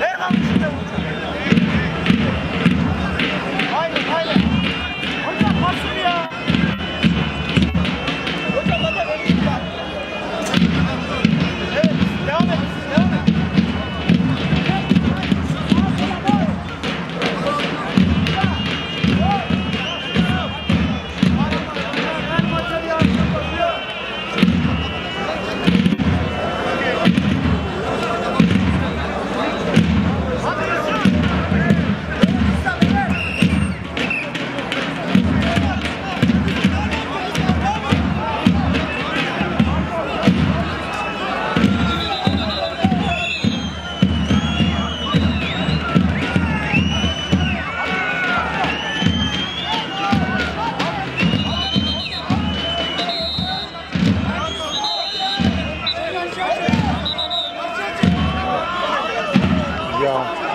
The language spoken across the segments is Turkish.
Herman Ya.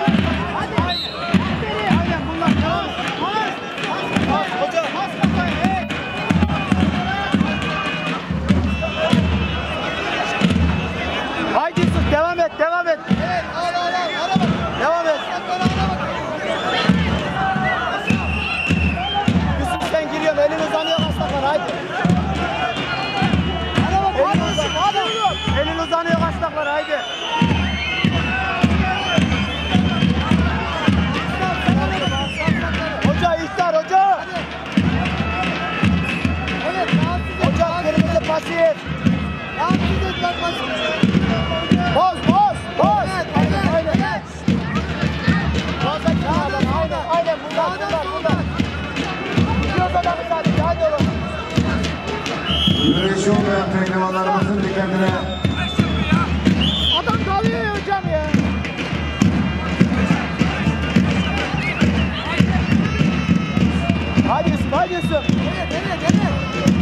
Boz boz boz. Aynen aynen. Boza gitme adam aynen aynen bunlar bunlar bunlar. Gidiyoruz adamı sadece hadi oğlum. Güreşi olmayan pehlivanlarımızın dikkatine Adam kalıyor ya hocam ya. Hadi Yusuf hadi Yusuf. Evet evet evet.